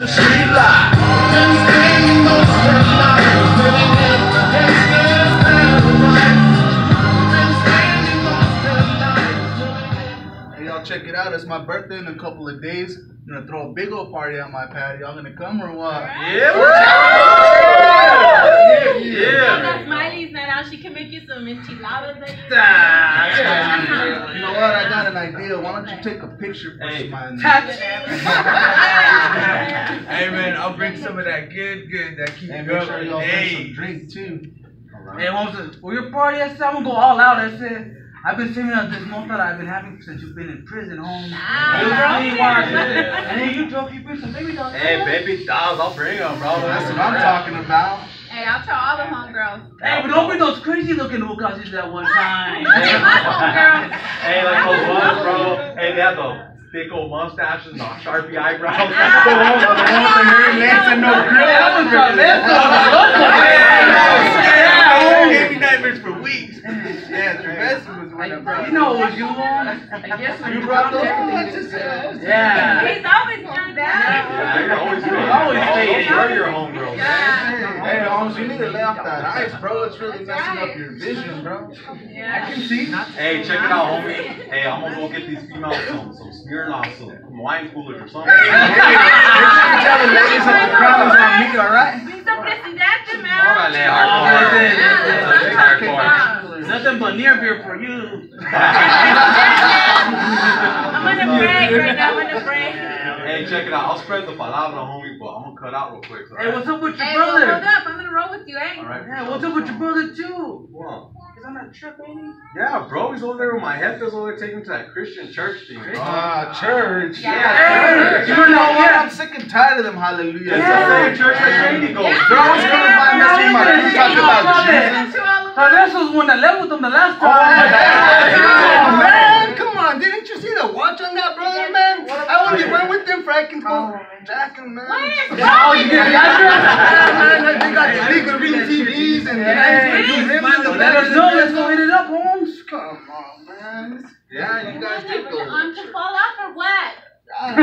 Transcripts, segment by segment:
The street life. Hey, y'all check it out. It's my birthday in a couple of days. I'm gonna throw a big old party on my patio. Y'all gonna come or what? Yeah. Now Yeah. That out, she can make you some enchiladas. that you- Yeah. You know what? I got an idea. Why don't you take a picture for Hey, Smiley? Hey man, I'll bring some of that good, good that keep Hey, you make sure y'all bring some drink too. Hey, Holmes, for your party, I said I'm gonna go all out. I said I've been saving up this month that I've been having since you've been in prison, Holmes. Ah, You you're drunk, you want okay. it. And then you drunk, you bring some baby dolls. Hey, baby dolls, I'll bring them, bro. That's what I'm talking about. Hey, I'll tell all the homegirls. Hey, but don't bring those crazy looking hookahs you did that one time. Hey, my homegirls. Hey, like those ones, bro. Hey, they have the thick old mustaches and the sharpie eyebrows. The ones the ones with hairy legs and no grill. That was from Yeah, gave me nightmares for weeks. Yeah, the best was when I brought. You know it was you, Holmes. I guess when You you brought brought those everything ones? Yeah. He's always done Yeah, that. you're always fading. Always Don't- fading. Don't worry your homegirls. Yeah. Hey, Holmes, you need to lay off that ice, bro. It's really messing up your vision, bro. I can see. Hey, check it out, homie. Hey, I'm gonna go get these females some some Smirnoff, some wine coolers or something. Hey, make sure you tell the ladies that the crown is on me, alright? Bring presidente, man. Órale, Oh, hardcore. listen, Listen, hardcore. Nothing but near beer for you. I'm gonna break right now. I'm gonna break. Hey, check it out. I'll spread the palabra, homie, but I'm gonna cut out real quick. Hey, what's up with your Hey, well, hold up. I'm gonna roll with you, eh? Alright. Yeah, what's up with your brother too? Well, He's on that trip, ain't he? yeah, bro, he's over there with my head. over there taking him to that Christian church thing, bro. Ah, church. Yeah. You know what? I'm sick and tired of them hallelujahs. It's the same church that Shady goes. Yeah. They're always coming by and messing my Yeah. food, talking about Yeah. Jesus. To all of So this was when I left with him the last time. Oh, time. man, come on. Didn't you see the watch on that brother, man? I only went with them for I can go oh. jacking, man. Where's Oh, you get the? Yeah, they got the big screen TVs and Hey, the rims in the Let us know. Let's go hit it up, Holmes. Come on, man. Yeah, you guys did go. to I'm to fall off or what? You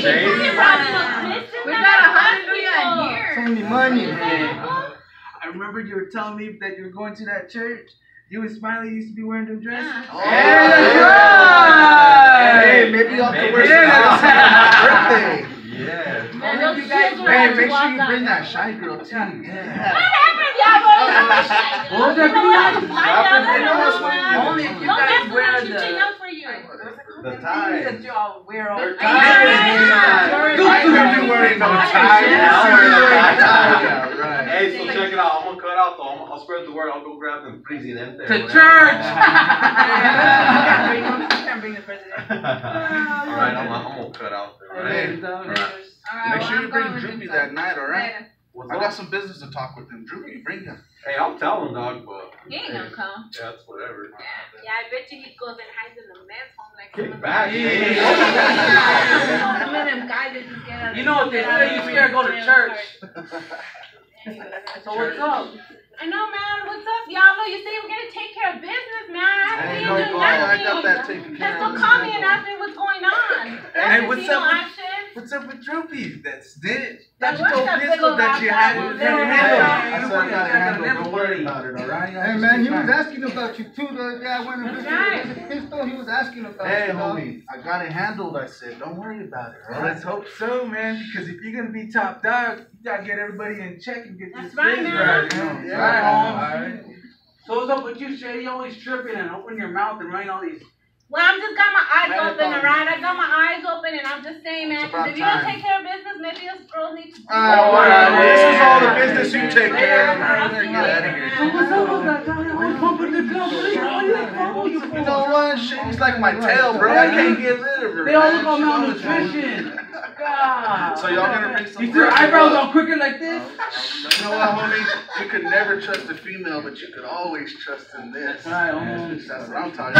Shady. probably look We got a that hallelujah hospital. in here. So many money. I remember you were telling me that you were going to that church. You and Smiley used to be wearing them dresses. Oh, Yeah, that's right. Hey, maybe I'll Maybe. wear some Yeah, outfits my birthday. Yeah. Man, those you guys- shoes Hey, make sure you bring that shy girl too. Yeah. Whatever, Diablo. What was that doing? I know what's going on. Only if you Don't guys mess with wear the- too young for you. The Things tie. that y'all wear all They're the tied. time. I ain't been wearing no tie. Check it out. I'm gonna cut out though. I'm, I'll spread the word. I'll go grab them presidente. or To whatever. church. can't bring them. You can't bring the president. Alright, I'm, I'm gonna cut out there. Right? Make sure you bring Droopy that night, alright? What's I got some business to talk with him. Droopy, bring him. Hey, I'll tell him, dog, but He ain't gonna come. yeah, it's whatever. Yeah, I bet you he goes and hides in the men's home like Kick some of back, them- baby. Some of them guys that just get You know what they say, you scared to go to church. So what's up? I know, man. What's up, Diablo? You say we're gonna take care of business, man. I haven't seen you boy, I nothing. got that taken care Just of. don't call me and ask me what's going on. Hey, what's up action. What's up with Droopy? That's it. That Thought you was told that Pistol that you ass had guy. it. Yeah. I said I got it handled. Don't worry worry. about it, alright? Hey man, he was asking about you too the other day. I went and visited right. his pistol. He was asking about Hey, you. dog. homie, I got it handled. I said, don't worry about it, Well, alright? let's hope so, man. Because if you're gonna be top dog, you gotta get everybody in check and get That's this right, biz man. right. You? Yeah. Right, all right. So what's up with you, Shady? You always tripping and open your mouth and writing all these. Well, I'm just got my eyes Right open, upon. alright? I got my eyes open, and I'm just saying, man, It's 'cause if you don't take care of business, maybe us girls need to. Ah, whatever. This is all the business you take care of. man. Get out of here. So what's up with that guy? Always pumping the drum. What do you what do you follow you You for? know what? She's like my tail, bro. I can't get rid of her. They all man. look all She always malnutrition. God. So y'all gonna bring some You see your girls or eyebrows all crooked like this? You know what, homie? You could never trust a female, but you could always trust in this. Alright, homie. That's what I'm talking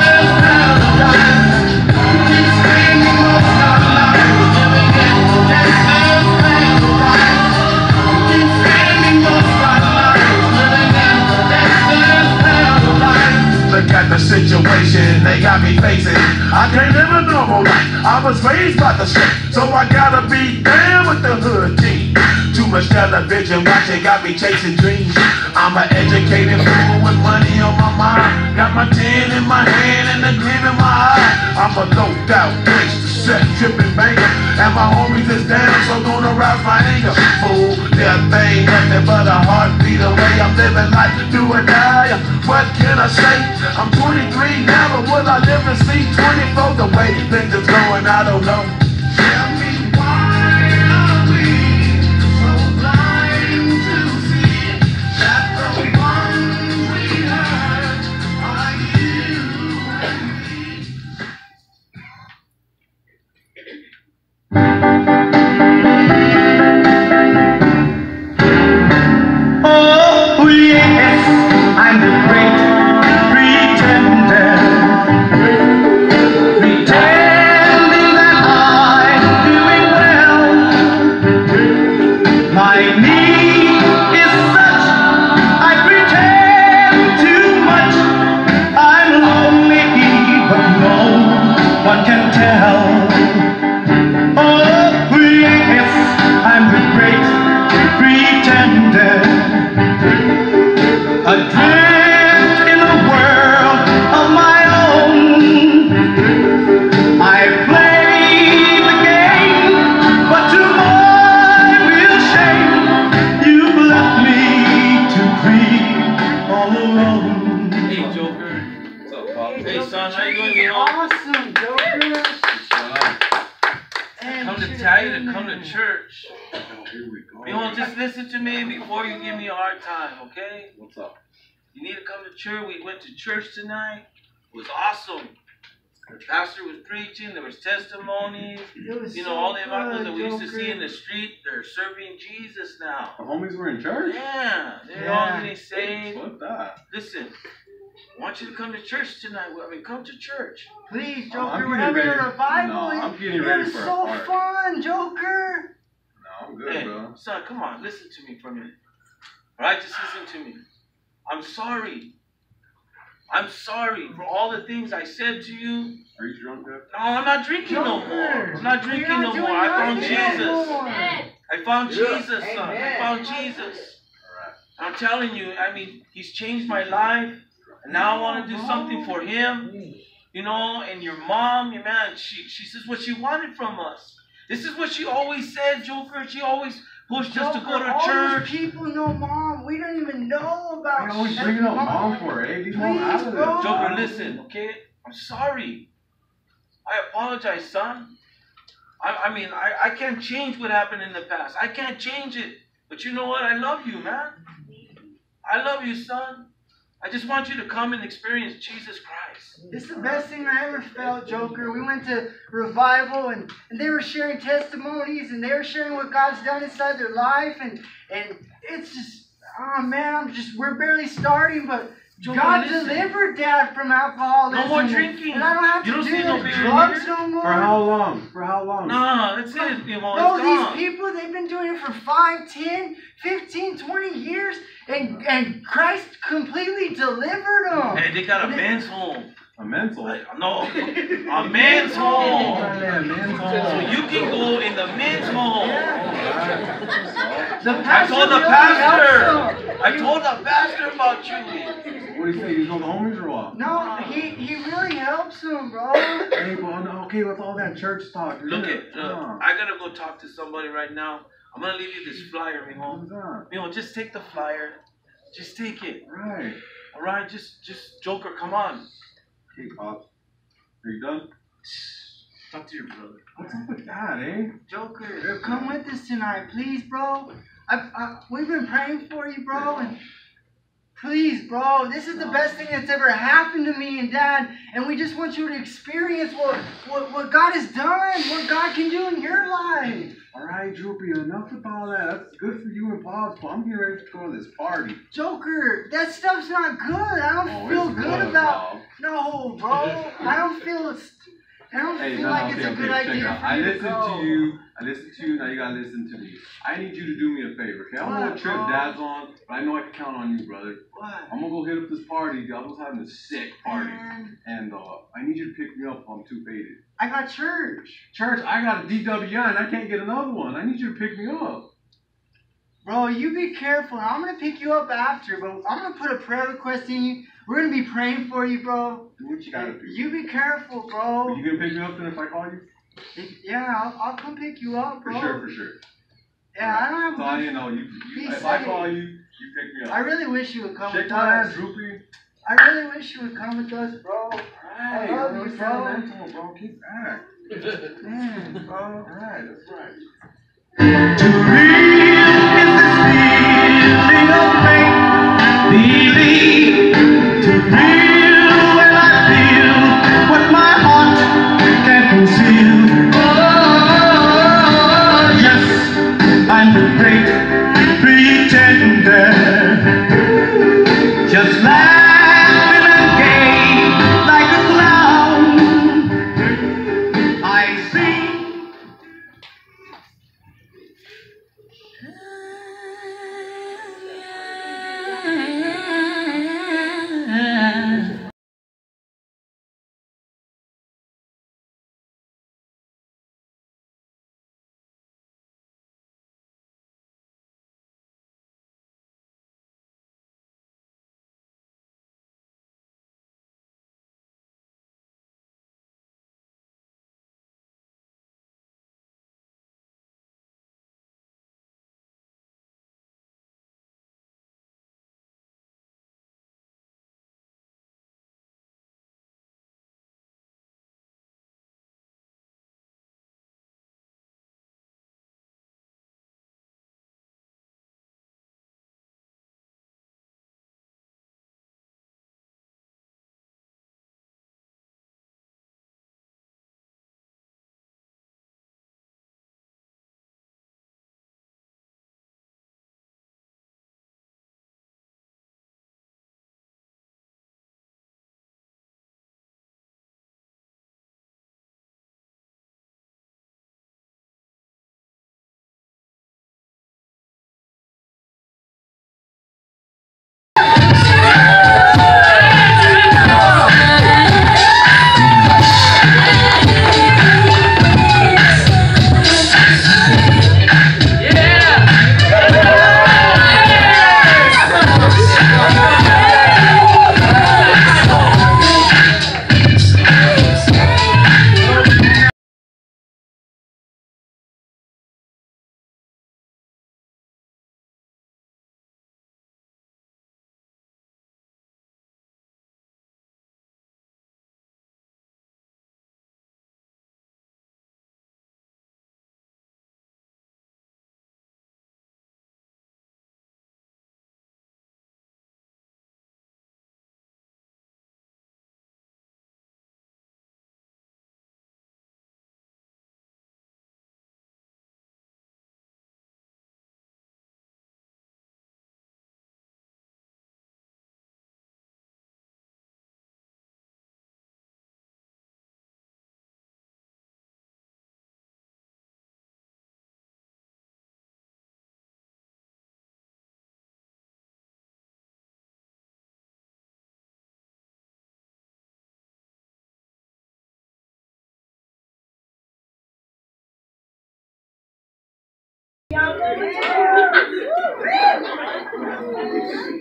about. the situation they got me facing. I can't live a normal life. I was raised by the street, so I gotta be down with the hood team. Too much television watching got me chasing dreams. I'm an educated fool with money. Got my tin in my hand and a gleam in my eye. I'm a loped out gangster, set tripping banker. And my homies is down, so gonna rouse my anger. Fool, death ain't nothing but a heartbeat away. I'm living life do or die. What can I say? I'm 23 now, but will I live and see 24? The way things are going, I don't know. Serving Jesus now. The homies were in church? Yeah, they're Yeah. all getting saved. What's that? Listen, I want you to come to church tonight. I mean, come to church. Please, Oh, I'm we're getting having ready. a revival. No, I'm getting it ready was for a so party. fun, Joker. No, I'm good, Hey, bro. son, come on, listen to me for a minute. All right, just listen to me. I'm sorry. I'm sorry for all the things I said to you. Are you drunk, Jeff? No, I'm not drinking no more. I'm not drinking you're no not more. I found nothing Jesus. Anymore. I found Jesus, son. I found Jesus. I'm telling you, I mean, he's changed my life. And now I want to do something for him. You know, and your mom, your man, she, she says what she wanted from us. This is what she always said, Joker. She always pushed us to go to all church. these people know mom. We don't even know about. You're always bringing up mom for it, eh? Leave mom out of Please, Joker, listen, okay? I'm sorry. I apologize, son. I, I mean, I, I can't change what happened in the past. I can't change it. But you know what? I love you, man. I love you, son. I just want you to come and experience Jesus Christ. It's the best thing I ever felt, Joker. We went to revival and, and they were sharing testimonies and they were sharing what God's done inside their life and and it's just oh man, I'm just we're barely starting, but God delivered Dad from alcoholism. No more and- drinking. And I don't have You to don't do see no the beer drugs no more. For how long? For how long? No, that's it. You know, No, it's these gone. people, they've been doing it for 5, 10, 15, 20 years, and, and Christ completely delivered them. Hey, they got a men's home. A mental. home? No, a men's home. Yeah, man. So you can go in the men's home. The I told the pastor. I told the pastor about you. What do you think? He's on the homies or what? No, he, he really helps them, bro. Hey, well, no, okay, with all that church talk. Look at, look, uh, I gotta go talk to somebody right now. I'm gonna leave you this flyer, Mijo. what's that? Mijo, just take the flyer. Just take it. Right. All right, just, just Joker, come on. Hey, Pops. Are you done? Talk to your brother. What's up with that, eh? Joker, come with us tonight, please, bro. I, I, we've been praying for you, bro, and please, bro, this is the best thing that's ever happened to me and Dad, and we just want you to experience what, what, what God has done, what God can do in your life. Alright, Droopy, enough all that. That's good for you and Pops, but I'm getting ready to go to this party. Joker, that stuff's not good. I don't Oh, feel good good, about. No, bro, I don't feel. I don't Hey, feel no, like okay, it's a okay, good idea out. I you to listened go. to you. I listened to you. Now you gotta listen to me. I need you to do me a favor, okay? I don't know What, what trip? Dad's on, but I know I can count on you, brother. What? I'm gonna go hit up this party. I was having a sick party, Man, and uh, I need you to pick me up if I'm too faded. I got church. Church, I got a DWI and I can't get another one. I need you to pick me up. Bro, you be careful. I'm gonna pick you up after, but I'm gonna put a prayer request in you. We're gonna be praying for you, bro. Do what you gotta do. You be careful, bro. You gonna pick me up then if I call you? Yeah, I'll, I'll come pick you up, bro. For sure, for sure. Yeah, I don't So I have. didn't know you. You if I call you, you pick me up. I really wish you would come Shake with us. Droopy. I really wish you would come with us, bro. Hey, love bro, you, bro. sentimental, bro. Keep back. Man, bro. Alright, that's right. To this faith, believe.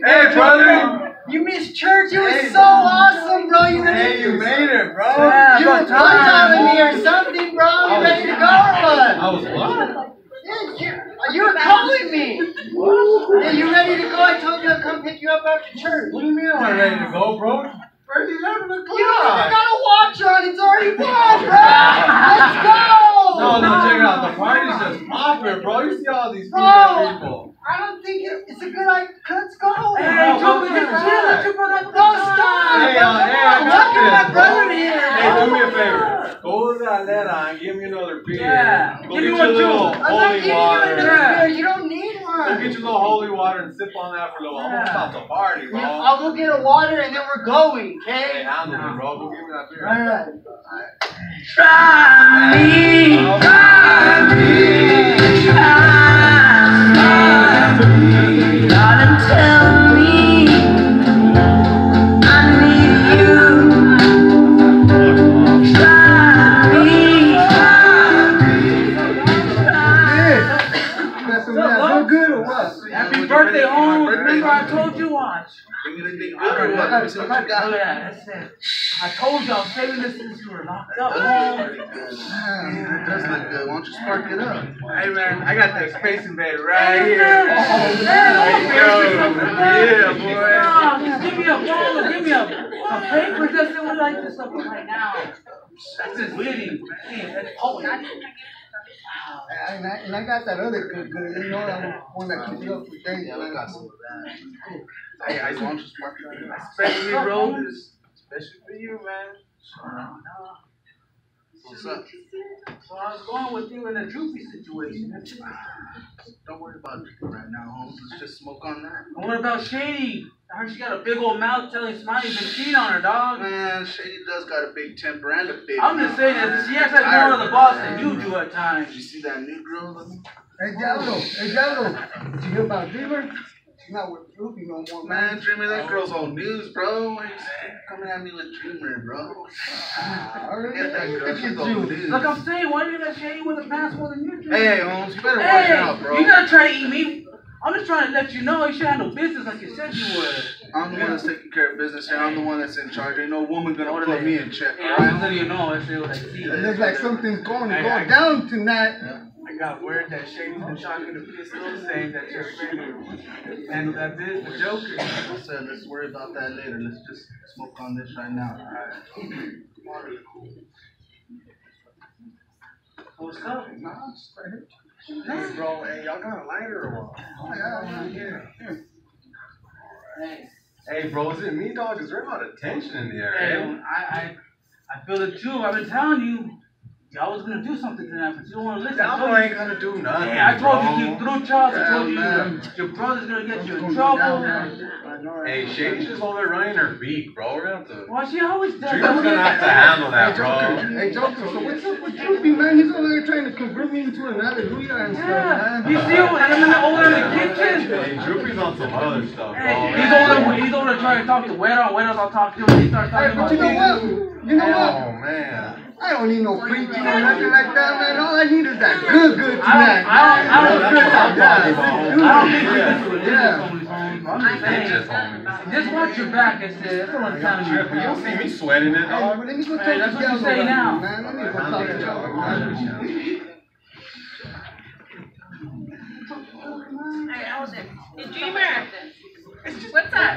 Hey, brother. You missed church. It was Hey. so awesome, bro. You? Hey, you made it, bro. you were pumped out of me or something, bro. You ready to go or what? I was what? Yeah, you, you were calling me. What? Yeah, you ready to go? I told you I'd come pick you up after church. What do you mean am I ready to go, bro? First 11 o'clock. You don't even got a watch on. It's already done, bro. Let's go. No, no, check it out. The party's just popping, bro. You see all these Bro. people. I don't think it, it's a good idea. Let's go. Hey, Bro, Joe, let's let's go. chill, let's stop. Hey, uh, hey, I come on. got Look at my brother here. Hey, do me a favor. Go to that letter and give me another beer. Yeah. Go Give get me you one a little too. I'm not giving you another beer. You don't need One. get you a little holy water and sip on that for a little. I'm about to party, bro. Yeah, I'll go get a water and then we're going, Hey, okay? handle it, bro. Go give me that beer. Right, right. Try me, try me, try me. Darling, tell me Bring anything good or what? That. I told you I was saving this since you were locked up. Man, it does look good. Why don't you spark it up? Hey man, I got that space Invader right here. Oh, Yeah, boy. Give me a or give me a, a paper just we like this up right now. That's just witty. Man, that's potent. And I, and I got that other good, good, you know, that one that keeps you up for days. Yeah, I got some of that. Hey, I why don't you spark it up? Especially roses. Especially for you, man. What's up? So I was going with you in a droopy situation. Don't worry about it right now, Holmes. Let's just smoke on that. And what about Shady? I heard she got a big old mouth telling Smiley been cheating on her, dog. Man, Shady does got a big temper and a big. I'm just mouth. saying that she acts like more of the boss than you do at times. Did you see that new girl? Looking? Hey, Diablo, hey, Diablo, did you hear about Dreamer? She's not with Droopy no more, man. Man, Dreamer, that oh. girl's old news, bro. Why you coming at me with Dreamer, bro? Oh, Get that girl. Look She's at old you. news. Like I'm saying, why do you let Shady with a pass more than you do? Hey, Holmes, you better watch out, bro. you gotta try to eat me. I'm just trying to let you know you should have no business like you said you would. I'm the one that's taking care of business here. I'm the one that's in charge. Ain't no woman gonna What put me in check, Hey, I'm alright? letting you know. I say what I see. It looks like something's going to Hey, go I- down tonight. I got word that Shady's been talking to Pistol saying that you're ready to handle that business, Joker. I said, let's worry about that later. Let's just smoke on this right now. What's up? Hey, bro, hey, y'all got a lighter or what? Oh, yeah, yeah. Hey, Hey, bro, is it me, dog? Is there a lot of tension in the hey, area? I, I, I feel it too. I've been telling you, y'all was gonna do something tonight, but you don't wanna listen. I Down told boy you- ain't gonna do nothing. Hey, I told bro. you keep through Charles. I told you man. your brother's gonna get you in What's going trouble. down, I know, right? Hey, Shady's just over there running her beak, bro. We're gonna have to. Why she always does Dreamer's that? gonna have to handle Hey, that, Joker, bro. hey, Joker, so what's up with Droopy, man? He's over there trying to convert me into an hallelujah and stuff, Yeah, man. you see him him in the- over in the kitchen. Hey, Droopy's on some other stuff, bro. Hey, he's over there, he's over there trying to talk to Wedo. Wedo's all talk to him. He starts talking Hey, talking but about you know oh, what? You know what? Oh, man. I don't need no preaching or nothing like that, man. All I need is that good, good I tonight. don't, I don't, I don't That's think what I'm that. talking about. I don't think you're Yeah. Yeah. homies, homies. I'm just saying. Just watch your back, I said. That's what I'm telling you. You don't see me sweating it, Hey, dog. let me go talk Hey, to that's what you say now. Man, let me go talk to Diablo. man. Hey, Elden. Hey, Dreamer. What's up?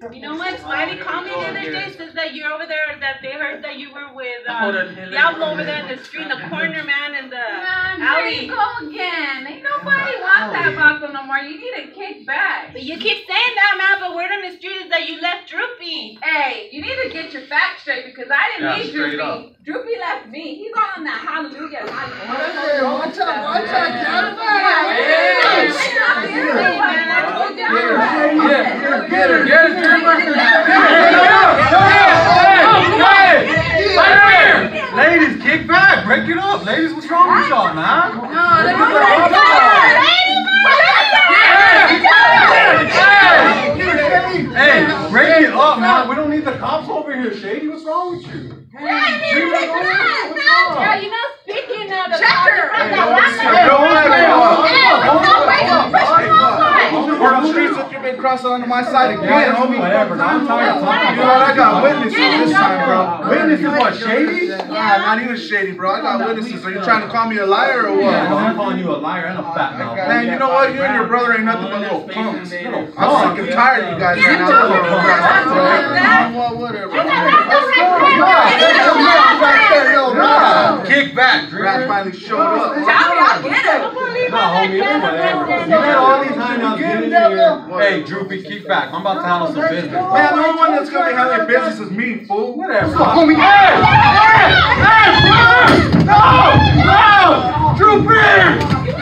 You know what? Smiley called me the other day, says that you're over there, that they heard that you were with, Hold um, on, hold on. Diablo over there in the street, in the corner, man, in the Man, here you go again. Ain't nobody want that Baco no more. You need to kick back. But you keep saying that, man, but word on the street is that you left Droopy. Hey, you need to get your facts straight because I didn't Yeah, leave straight Droopy. up. Droopy left me. He's all on that hallelujah. Hey, watch out, watch out, Diablo. Get her, get her, Ladies, kick back. Break it up. Ladies, what's wrong with y'all, man? Hey, break it up, man. We don't need the cops over here, Shady. What's wrong with you? Yeah, you know, speaking of the Checker. Hey, Word on the streets that you've been crossing onto my side again, homie. Whatever, I'm tired of talking. You know what? I got witnesses this time, bro. Witnesses what, Shady? Nah, not even shady, bro. I got witnesses. Are you trying to call me a liar or Yeah, what? I'm calling you a liar and a fat mouth. Man, you know what? You and your brother ain't nothing but little punks. Little I'm sick and tired of you guys right now. Well, whatever. Kick back, Brad Drew. finally showed up. Nah, homie, it's whatever. You had all these high getting in here. Hey, Droopy, kick back. I'm about to handle some business. Man, the only one that's gonna be handling business is me, fool. Whatever. Homie,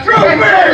Trophy, no!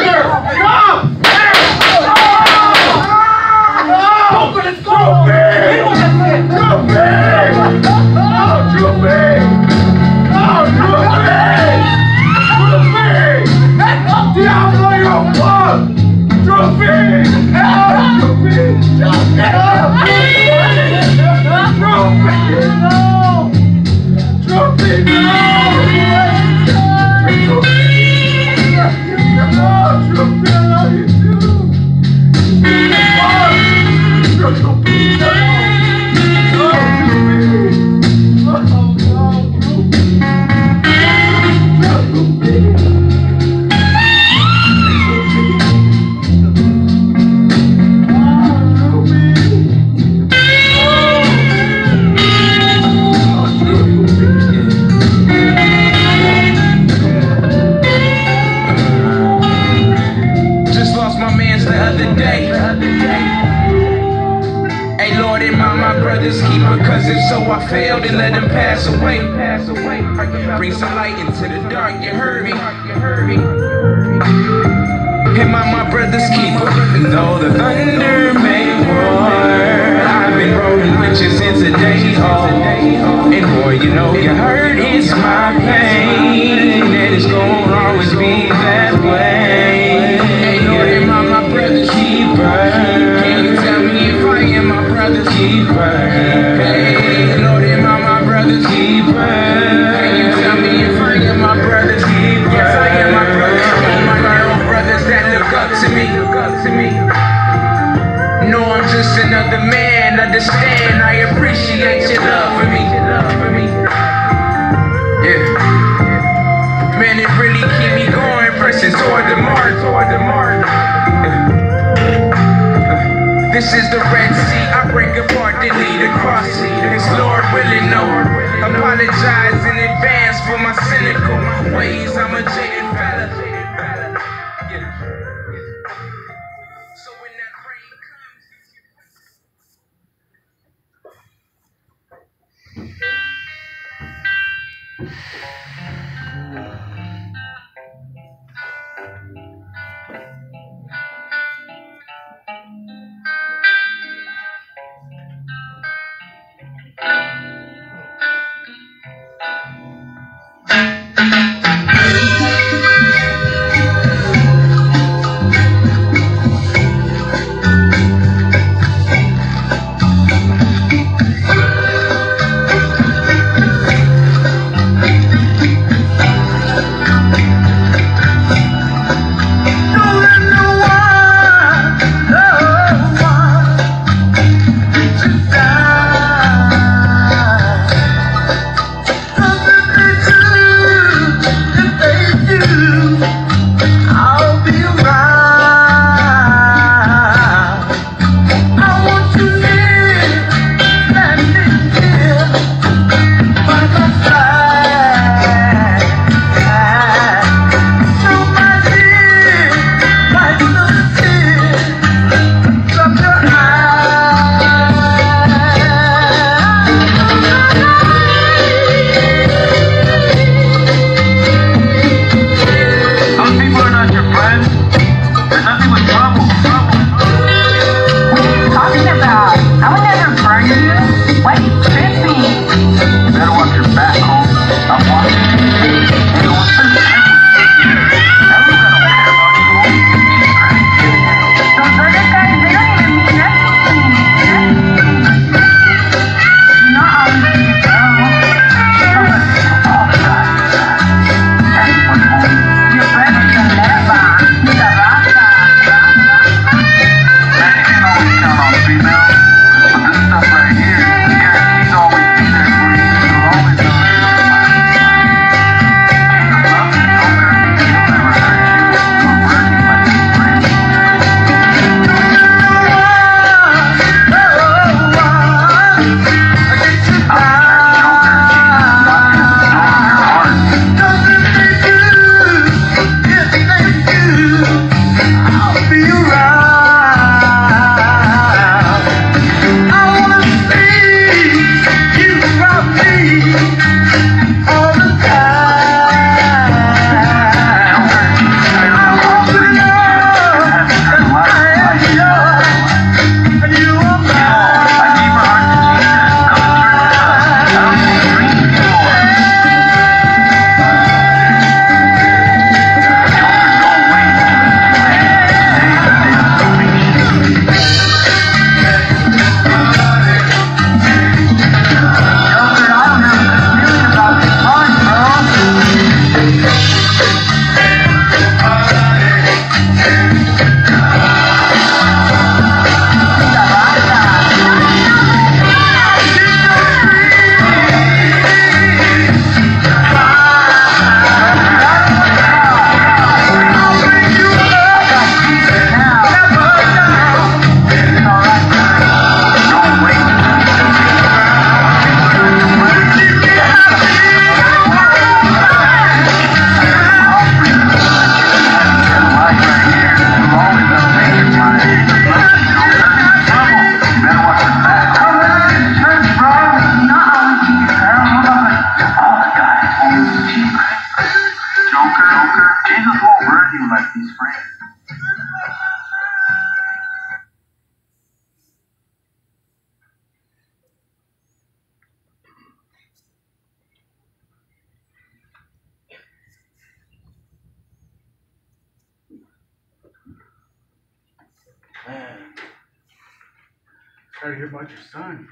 Your son.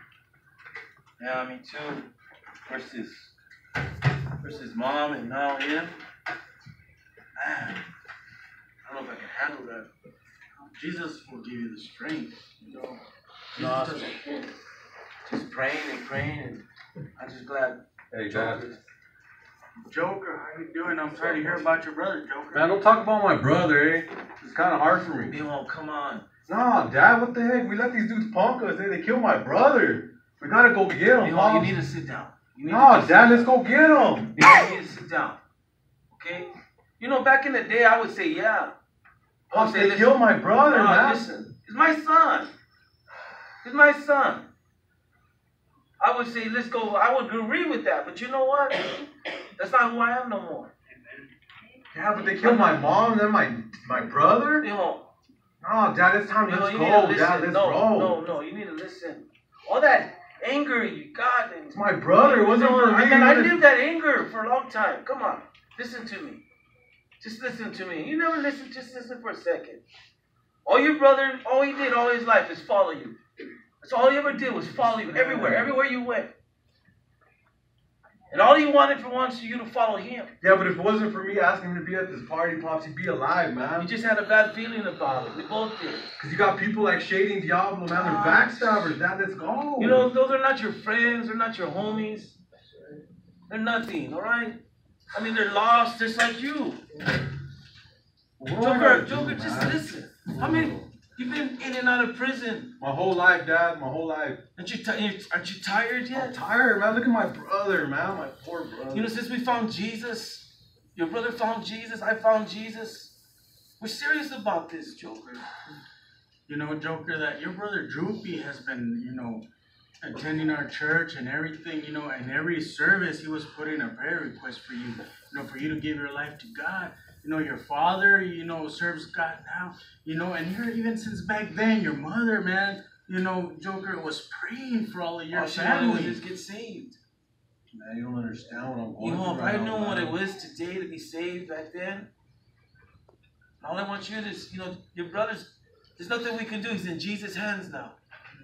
yeah, me too. First his, first his mom and now him. Man, I don't know if I can handle that. Jesus will give you the strength. You know. No, Jesus doesn't- just praying and praying, and I'm just glad. Hey, Dad. Joker, how you doing? I'm sorry to hear about your brother, Joker. Man, don't talk about my brother, eh? It's kind of hard for me. Mimo, come on. Nah, Dad, what the heck? We let these dudes punk us, eh? They killed my brother. We gotta go get him, Mimo, you need to sit down. You need Nah, to Dad, let's go get him. You need to sit down. Okay? You know, back in the day, I would say, yeah. I would Pops, say, they killed my brother, no, man. listen. It's my son. It's my son. I would say, let's go. I would agree with that, but you know what? That's not who I am no more. Yeah, but they killed my mom and then my my brother? You know, Nah, Dad, it's time. know, Let's go, to. Dad. Let's no, go. no, no. You need to listen. All that anger you got, and It's my brother. It wasn't for me. I, I lived that anger for a long time. Come on, listen to me. Just listen to me. You never listen. Just listen for a second. All your brother, all he did all his life is follow you. That's all he ever did was follow you everywhere, everywhere you went. And all he wanted for once was you to follow him. Yeah, but if it wasn't for me asking him to be at this party, Pops, he'd be alive, man. He just had a bad feeling about it. We both did. Cause you got people like Shady and Diablo, man. They're ah. backstabbers. Dad, let's go. You know, those are not your friends. They're not your homies. They're nothing. All right. I mean, they're lost, just like you. Joker, Joker, just listen. I many? You've been in and out of prison. My whole life, Dad. My whole life. Aren't you, ti- aren't you tired I'm yet? tired, man. Look at my brother, man. My poor brother. You know, since we found Jesus, your brother found Jesus, I found Jesus. We're serious about this, Joker. You know, Joker, that your brother Droopy has been, you know, attending our church and everything, you know, and every service he was putting a prayer request for you, you know, for you to give your life to God. You know, your father, you know, serves God now, you know, and you're even since back then, your mother, man, you know, Joker was praying for all of your All she was family. just get saved. Man, you don't understand what I'm going You know, if right I knew what it was today to be saved back then, all I want you to is, you know, your brothers, there's nothing we can do. He's in Jesus' hands now.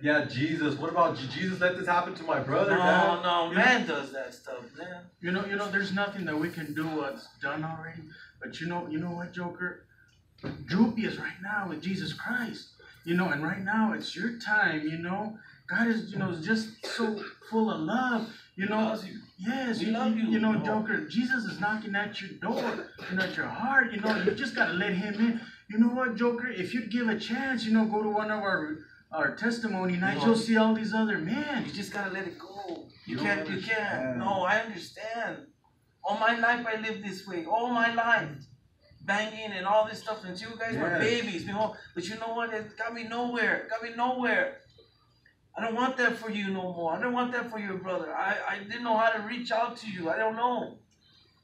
Yeah, Jesus. What about Jesus? Let this happen to my brother, No, Dad. no, man does that stuff, man. You know, you know, there's nothing that we can do what's done already. But you know, you know what, Joker? Droopy is right now with Jesus Christ. You know, and right now it's your time, you know. God is, you know, just so full of love. You He know, loves you. yes, We you, love you. you know, No. Joker, Jesus is knocking at your door, you know, at your heart, you know, you just gotta let him in. You know what, Joker? If you'd give a chance, you know, go to one of our our testimony nights, No. you'll see all these other men. You just gotta let it go. You You can't, you can't. No, I understand. All my life I lived this way. All my life. Banging and all this stuff since you guys were babies. You know, but you know what? It got me nowhere. It got me nowhere. I don't want that for you no more. I don't want that for your brother. I, I didn't know how to reach out to you. I don't know.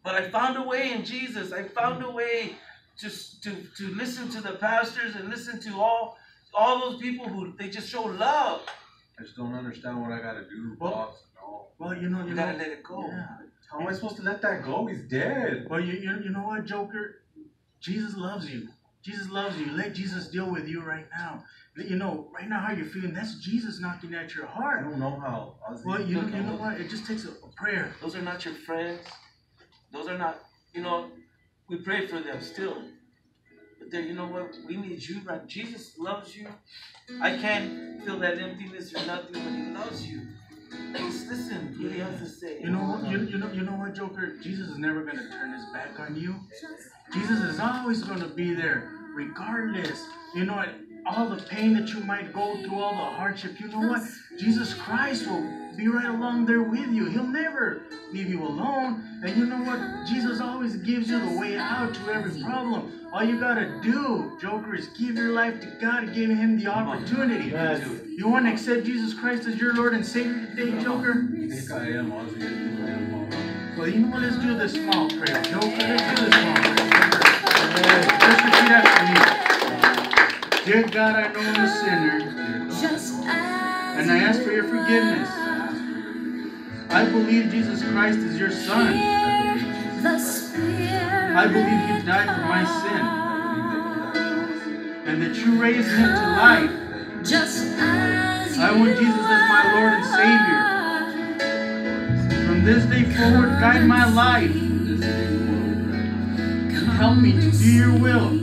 But I found a way in Jesus. I found a way to, to, to listen to the pastors and listen to all all those people who they just show love. I just don't understand what I gotta do, Well- Pops. No. Well, you know, you You gotta let it go. yeah. How am I supposed to let that go? He's dead. Well, you, you, you know what, Joker? Jesus loves you. Jesus loves you. Let Jesus deal with you right now. You know, right now how you're feeling, that's Jesus knocking at your heart. I don't know how. Ozzy. Well, you know, you know what? It just takes a, a prayer. Those are not your friends. Those are not, you know, we pray for them still. But then, you know what? We need you, right? Jesus loves you. I can't feel that emptiness or nothing, but He loves you. Just listen, what He has to say. You know what? You, you know, you know what, Joker? Jesus is never gonna turn his back on you. Jesus is always gonna be there, regardless. You know what? All the pain that you might go through, all the hardship. You know what? Jesus Christ will be right along there with you. He'll never leave you alone. And you know what? Jesus always gives you the way out to every problem. All you gotta do, Joker, is give your life to God, give Him the opportunity. Yes. You want to accept Jesus Christ as your Lord and Savior today, Joker? I think I am, Ozzy. I think I am, Mama. Well, you know what? Let's do this small prayer. Joker, let's do this small prayer. Just repeat after me. Dear God, I know I'm a sinner, and I ask for your forgiveness. I believe Jesus Christ is your Son. I believe you died for my sin. and that you raised him to life. Just I want Jesus as my Lord and Savior. From this day forward, guide my life and help me to do your will.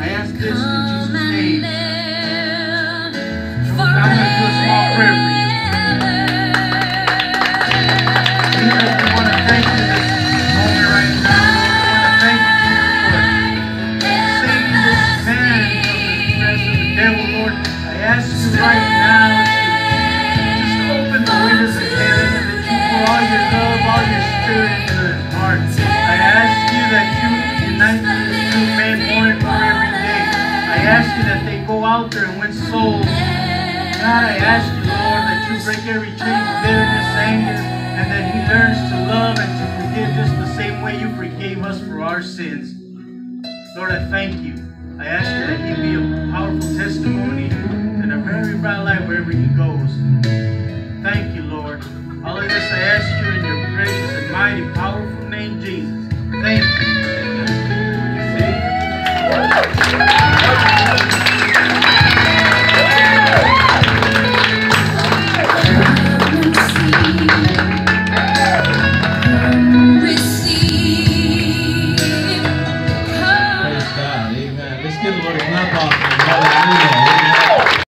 I ask this in Jesus' name. I'm going a small prayer Lord. I ask you right now to just open the windows of heaven and that you pour all your love, all your spirit into his heart. I ask you that you unite these two men more and more every day. I ask you that they go out there and win souls. God, I ask you, Lord, that you break every chain of bitterness, anger, and that he learns to love and to forgive just the same way you forgave us for our sins. Lord, I thank you. I ask you that he be a powerful testimony and a very bright light wherever he goes. Thank you, Lord. All of this I ask you in your precious and mighty, powerful name, Jesus.